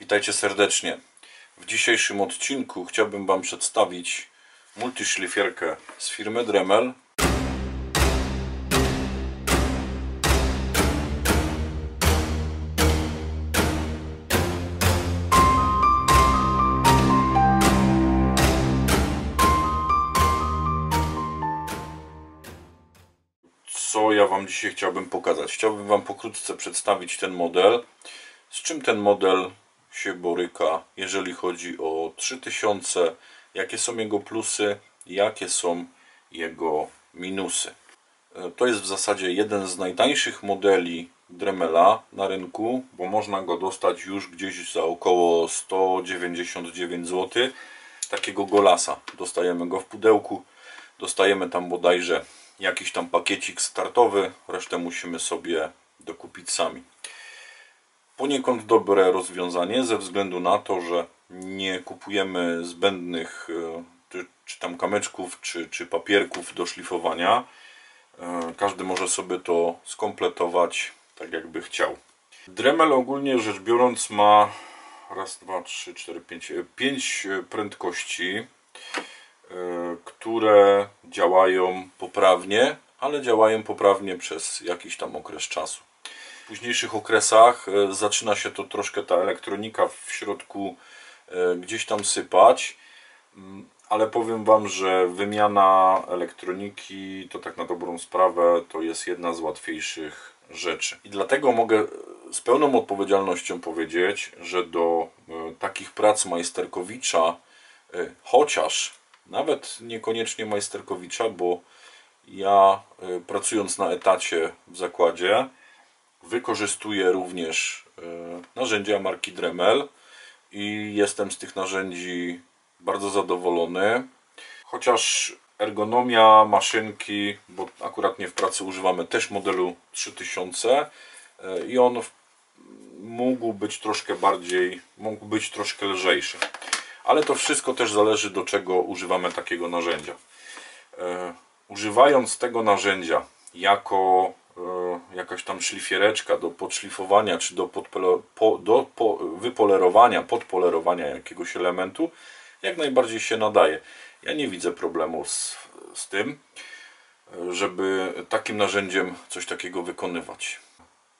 Witajcie serdecznie. W dzisiejszym odcinku chciałbym Wam przedstawić multiszlifierkę z firmy Dremel. Co ja Wam dzisiaj chciałbym pokazać? Chciałbym Wam pokrótce przedstawić ten model. Z czym ten model się boryka, jeżeli chodzi o 3000, jakie są jego plusy, jakie są jego minusy. E, To jest w zasadzie jeden z najtańszych modeli Dremela na rynku, bo można go dostać już gdzieś za około 199 zł. Takiego golasa. Dostajemy go w pudełku, dostajemy tam bodajże jakiś tam pakiecik startowy, resztę musimy sobie dokupić sami poniekąd dobre rozwiązanie ze względu na to, że nie kupujemy zbędnych e, czy, tam kamyczków, czy, czy papierków do szlifowania. E, Każdy może sobie to skompletować tak jakby chciał. Dremel ogólnie rzecz biorąc ma raz, dwa, trzy, cztery, pięć, e, pięć prędkości, które działają poprawnie, ale działają poprawnie przez jakiś tam okres czasu. W późniejszych okresach e, zaczyna się to troszkę ta elektronika w środku e, gdzieś tam sypać, Mm, ale powiem Wam, że wymiana elektroniki to tak na dobrą sprawę to jest jedna z łatwiejszych rzeczy. I dlatego mogę z pełną odpowiedzialnością powiedzieć, że do e, takich prac majsterkowicza, e, chociaż nawet niekoniecznie majsterkowicza, bo ja e, pracując na etacie w zakładzie, Wykorzystuję również e, narzędzia marki Dremel i jestem z tych narzędzi bardzo zadowolony. Chociaż ergonomia maszynki, bo akurat nie w pracy używamy też modelu 3000 e, i on mógł być troszkę bardziej, mógł być troszkę lżejszy. Ale to wszystko też zależy do czego używamy takiego narzędzia. E, używając tego narzędzia jako jakaś tam szlifiereczka do podszlifowania czy do, po, do po, wypolerowania, podpolerowania jakiegoś elementu, jak najbardziej się nadaje. Ja nie widzę problemu z, z tym, e, żeby takim narzędziem coś takiego wykonywać.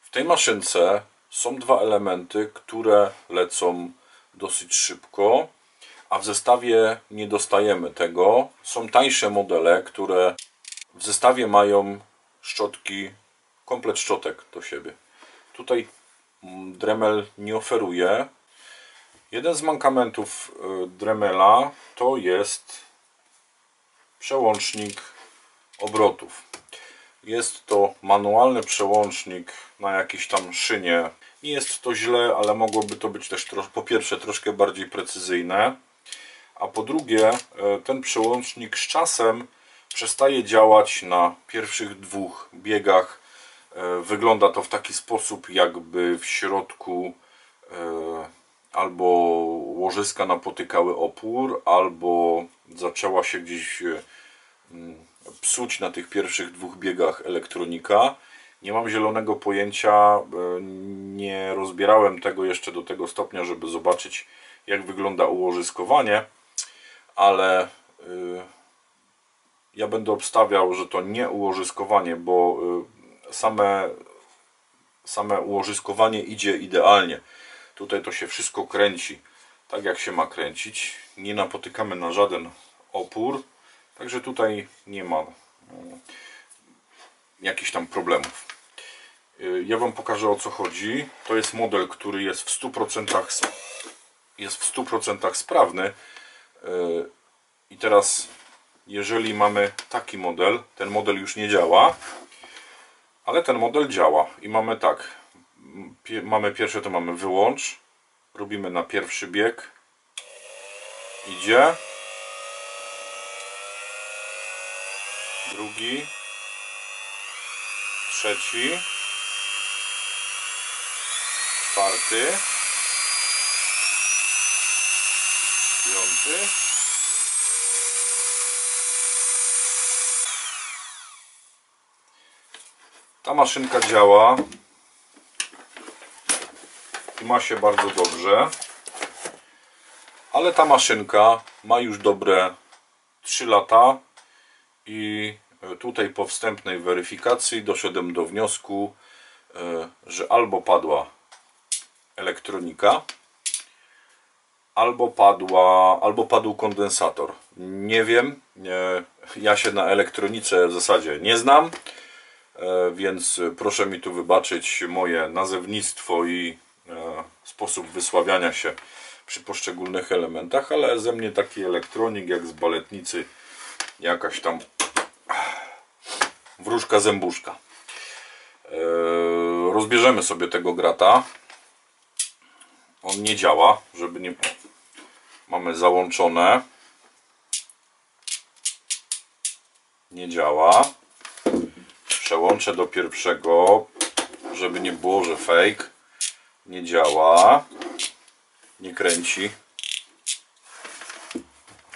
W tej maszynce są dwa elementy, które lecą dosyć szybko, a w zestawie nie dostajemy tego. Są tańsze modele, które w zestawie mają szczotki, komplet szczotek do siebie. Tutaj mm, Dremel nie oferuje. Jeden z mankamentów y, Dremela to jest przełącznik obrotów. Jest to manualny przełącznik na jakiejś tam szynie. Nie jest to źle, ale mogłoby to być też po pierwsze troszkę bardziej precyzyjne, a po drugie e, ten przełącznik z czasem przestaje działać na pierwszych dwóch biegach. E, Wygląda to w taki sposób, jakby w środku e, albo łożyska napotykały opór, albo zaczęła się gdzieś e, mm, psuć na tych pierwszych dwóch biegach elektronika. Nie mam zielonego pojęcia, nie rozbierałem tego jeszcze do tego stopnia, żeby zobaczyć jak wygląda ułożyskowanie, ale ja będę obstawiał, że to nie ułożyskowanie, bo y, same, same ułożyskowanie idzie idealnie. Tutaj to się wszystko kręci tak jak się ma kręcić. Nie napotykamy na żaden opór, także tutaj nie ma y, jakichś tam problemów. Y, Ja Wam pokażę o co chodzi. To jest model, który jest w 100% sp- jest w 100% sprawny. I teraz, jeżeli mamy taki model, ten model już nie działa, ale ten model działa. I mamy tak, mamy pierwsze to mamy wyłącz, robimy na pierwszy bieg, idzie, drugi, trzeci, czwarty, piąty, Ta maszynka działa i ma się bardzo dobrze. Ale ta maszynka ma już dobre 3 lata i tutaj po wstępnej weryfikacji doszedłem do wniosku, e, że albo padła elektronika, albo padła, albo padł kondensator. Nie wiem, ja się na elektronice w zasadzie nie znam, e, więc proszę mi tu wybaczyć moje nazewnictwo i e, sposób wysławiania się przy poszczególnych elementach, ale ze mnie taki elektronik jak z baletnicy jakaś tam wróżka zębuszka. E, rozbierzemy sobie tego grata. On nie działa, żeby nie... Mamy załączone. Nie działa. Przełączę do pierwszego, żeby nie było, że fake. Nie działa. Nie kręci.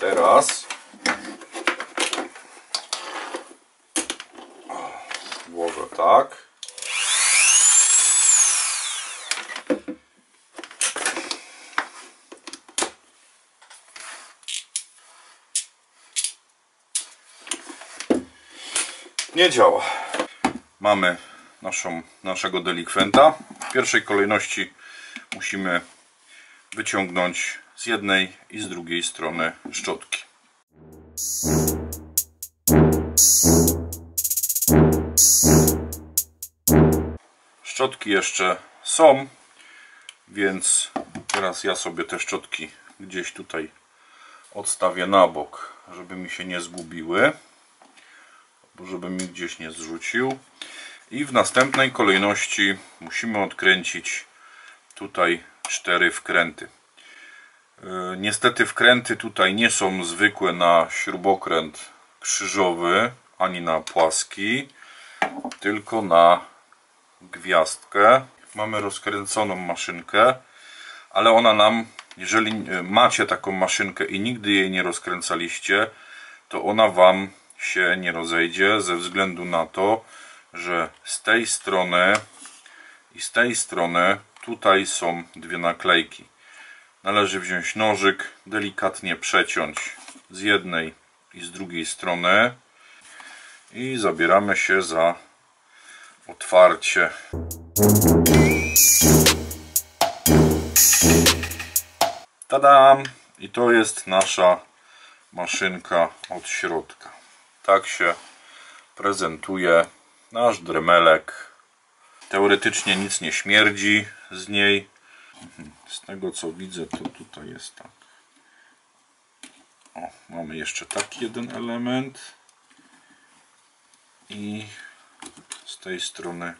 Teraz włożę tak. Nie działa. Mamy naszą, naszego delikwenta. W pierwszej kolejności musimy wyciągnąć z jednej i z drugiej strony szczotki. Szczotki jeszcze są, więc teraz ja sobie te szczotki gdzieś tutaj odstawię na bok, żeby mi się nie zgubiły, żeby mi gdzieś nie zrzucił. I w następnej kolejności musimy odkręcić tutaj cztery wkręty. E, niestety wkręty tutaj nie są zwykłe na śrubokręt krzyżowy ani na płaski, tylko na gwiazdkę. Mamy rozkręconą maszynkę, ale ona nam, jeżeli macie taką maszynkę i nigdy jej nie rozkręcaliście, to ona Wam się nie rozejdzie ze względu na to, że z tej strony i z tej strony tutaj są dwie naklejki. Należy wziąć nożyk, delikatnie przeciąć z jednej i z drugiej strony i zabieramy się za otwarcie. Tadam! I to jest nasza maszynka od środka. Tak się prezentuje nasz dremelek. Teoretycznie nic nie śmierdzi z niej. Z tego co widzę, to tutaj jest tak. O, mamy jeszcze taki jeden element. I z tej strony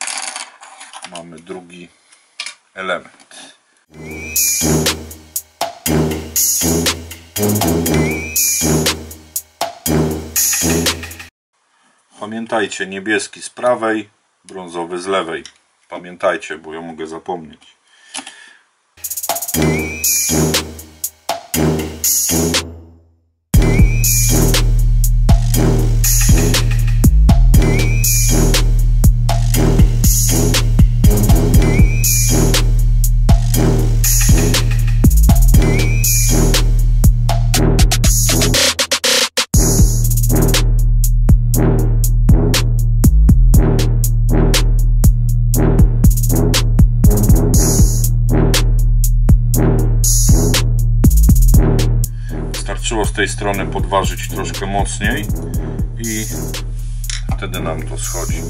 mamy drugi element. Pamiętajcie, niebieski z prawej, brązowy z lewej. Pamiętajcie, bo ja mogę zapomnieć. Tej strony podważyć troszkę mocniej i wtedy nam to schodzi.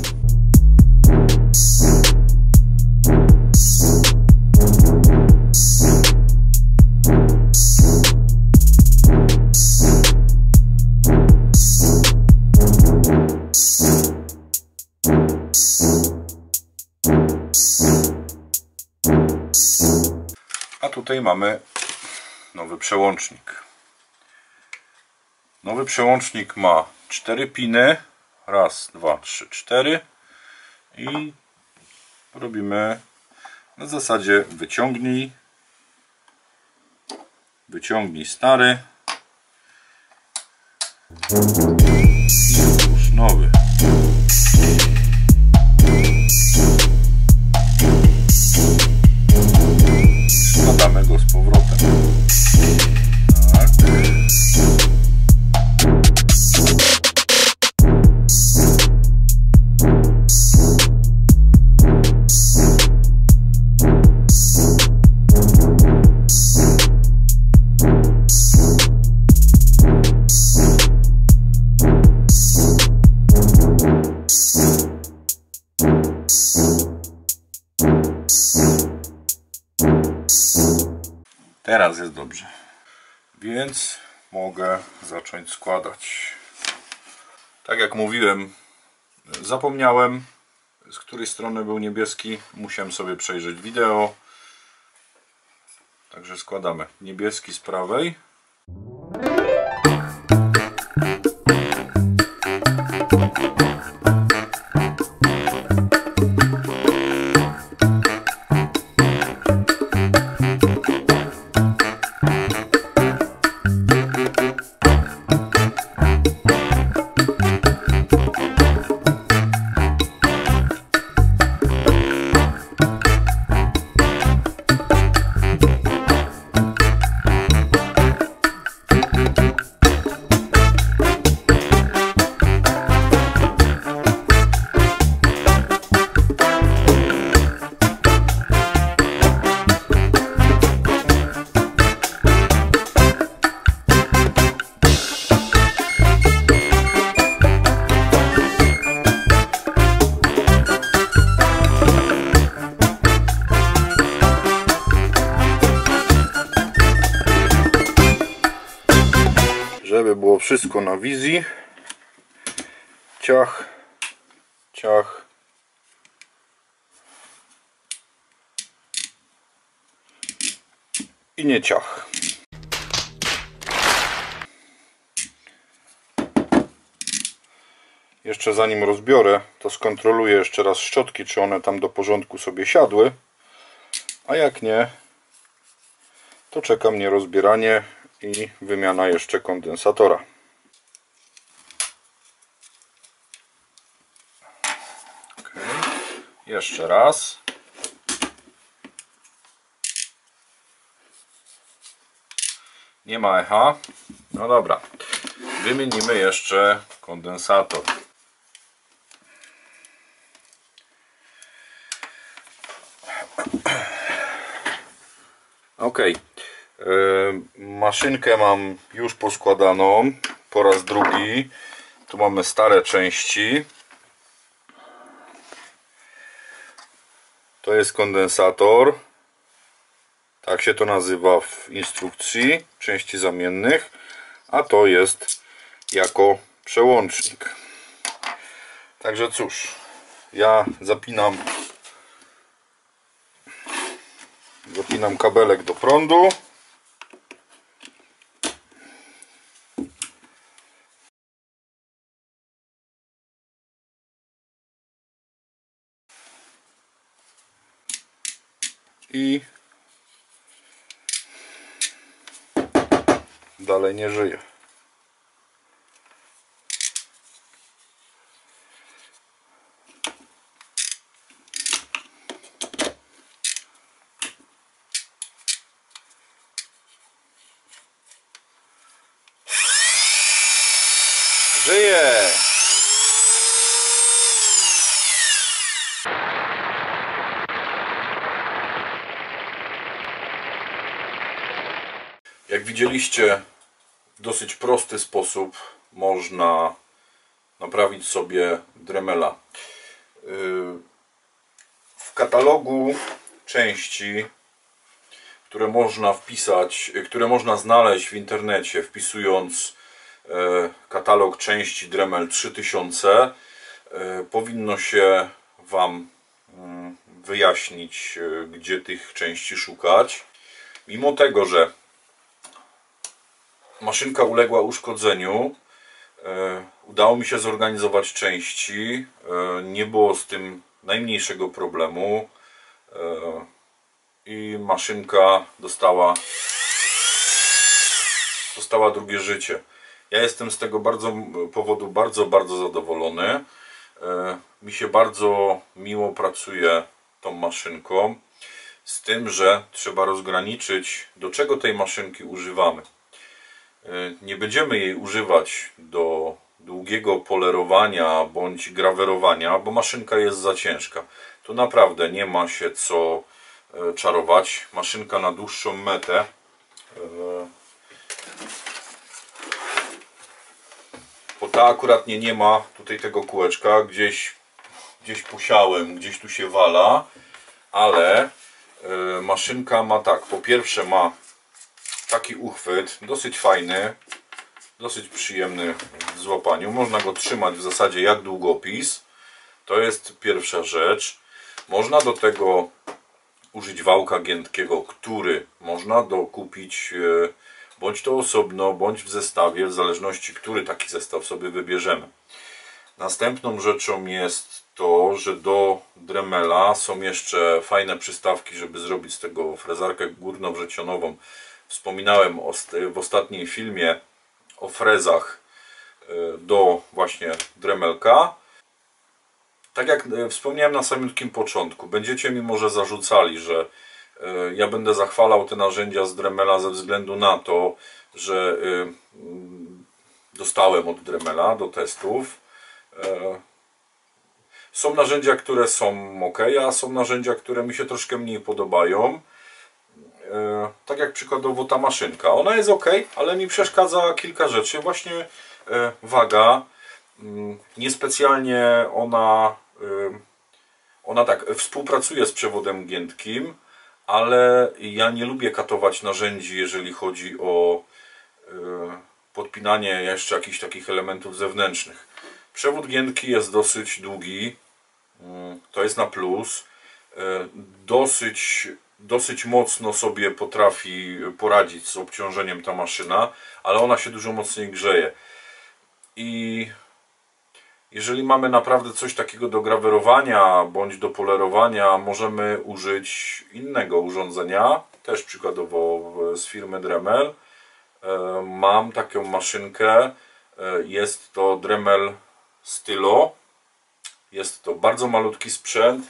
A tutaj mamy nowy przełącznik. Nowy przełącznik ma 4 piny. Raz, dwa, trzy, cztery. I robimy na zasadzie wyciągnij, wyciągnij stary Teraz jest dobrze. Więc mogę zacząć składać. Tak jak mówiłem, zapomniałem z której strony był niebieski. Musiałem sobie przejrzeć wideo. Także składamy niebieski z prawej. Wszystko na wizji. Ciach, ciach. I nie ciach. Jeszcze zanim rozbiorę, to skontroluję jeszcze raz szczotki, czy one tam do porządku sobie siadły. A jak nie, to czeka mnie rozbieranie i wymiana jeszcze kondensatora. Jeszcze raz. Nie ma echa. No dobra. Wymienimy jeszcze kondensator. Ok. Maszynkę mam już poskładaną po raz drugi. Tu mamy stare części. To jest kondensator. Tak się to nazywa w instrukcji części zamiennych. A to jest jako przełącznik. Także cóż, ja zapinam zapinam kabelek do prądu. I dalej nie żyje. Żyje! Jak widzieliście, w dosyć prosty sposób można naprawić sobie Dremela. Yy, W katalogu części, które można wpisać, które można znaleźć w internecie, wpisując e, katalog części Dremel 3000, e, powinno się Wam wyjaśnić, gdzie tych części szukać. Mimo tego, że maszynka uległa uszkodzeniu. E, Udało mi się zorganizować części. E, Nie było z tym najmniejszego problemu. E, I maszynka dostała dostała drugie życie. Ja jestem z tego bardzo, powodu bardzo, bardzo zadowolony. Mi się bardzo miło pracuje tą maszynką. Z tym, że trzeba rozgraniczyć, do czego tej maszynki używamy. E, Nie będziemy jej używać do długiego polerowania bądź grawerowania, bo maszynka jest za ciężka. Tu naprawdę nie ma się co e, czarować. Maszynka na dłuższą metę. e, Bo ta akurat nie, nie ma tutaj tego kółeczka. Gdzieś, gdzieś posiałem, gdzieś tu się wala, ale maszynka ma tak. Po pierwsze ma taki uchwyt, dosyć fajny, dosyć przyjemny w złapaniu. Można go trzymać w zasadzie jak długopis. To jest pierwsza rzecz. Można do tego użyć wałka giętkiego, który można dokupić e, bądź to osobno, bądź w zestawie, w zależności który taki zestaw sobie wybierzemy. Następną rzeczą jest to, że do Dremela są jeszcze fajne przystawki, żeby zrobić z tego frezarkę górnowrzecionową. Wspominałem w ostatnim filmie o frezach e, do właśnie Dremelka. Tak jak e, wspomniałem na samym początku, będziecie mi może zarzucali, że e, ja będę zachwalał te narzędzia z Dremela ze względu na to, że dostałem od Dremela do testów. Są narzędzia, które są ok, a są narzędzia, które mi się troszkę mniej podobają. E, tak jak przykładowo ta maszynka. Ona jest ok, ale mi przeszkadza kilka rzeczy. Właśnie e, waga. Mm, niespecjalnie ona e, ona tak współpracuje z przewodem giętkim, ale ja nie lubię katować narzędzi, jeżeli chodzi o podpinanie jeszcze jakichś takich elementów zewnętrznych. Przewód giętki jest dosyć długi, mm, to jest na plus. Dosyć dosyć mocno sobie potrafi poradzić z obciążeniem ta maszyna, ale ona się dużo mocniej grzeje. I jeżeli mamy naprawdę coś takiego do grawerowania bądź do polerowania, możemy użyć innego urządzenia, też przykładowo z firmy Dremel. E, mam taką maszynkę, e, jest to Dremel Stylo. Jest to bardzo malutki sprzęt,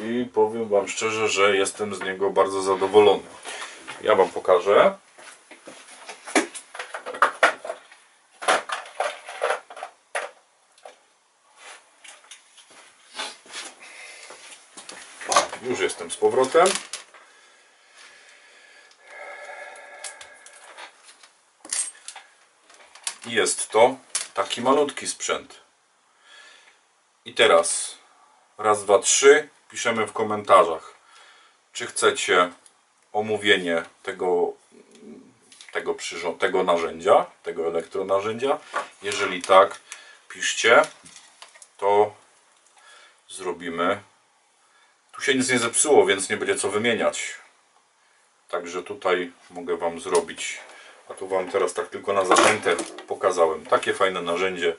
i powiem Wam szczerze, że jestem z niego bardzo zadowolony. Ja Wam pokażę. Już jestem z powrotem. Jest to taki malutki sprzęt. I teraz raz, dwa, trzy piszemy w komentarzach, czy chcecie omówienie tego, tego, tego narzędzia, tego elektronarzędzia. Jeżeli tak, piszcie, to zrobimy. Tu się nic nie zepsuło, więc nie będzie co wymieniać. Także tutaj mogę Wam zrobić, a tu Wam teraz tak tylko na zachętę pokazałem takie fajne narzędzie,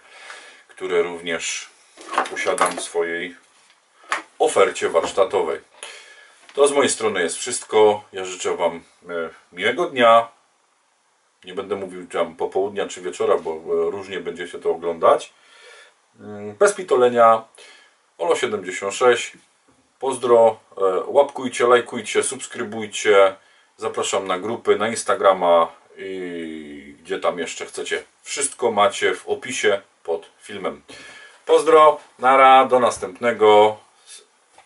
które również posiadam w swojej ofercie warsztatowej. To z mojej strony jest wszystko. Ja życzę Wam e, miłego dnia. Nie będę mówił tam popołudnia czy wieczora, bo e, różnie będzie się to oglądać. Mm, bez pitolenia. Olo 76. Pozdro. E, łapkujcie, lajkujcie, subskrybujcie. Zapraszam na grupy, na Instagrama i gdzie tam jeszcze chcecie. Wszystko macie w opisie pod filmem. Pozdro, nara, do następnego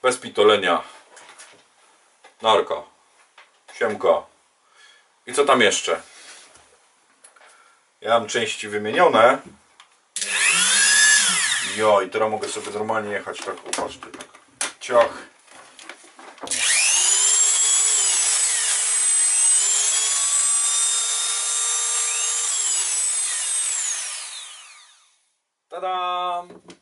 bez pitolenia. Narka. Siemka. I co tam jeszcze? Ja mam części wymienione. Jo, i teraz mogę sobie normalnie jechać tak, popatrzcie, tak. Ciach. Tadam!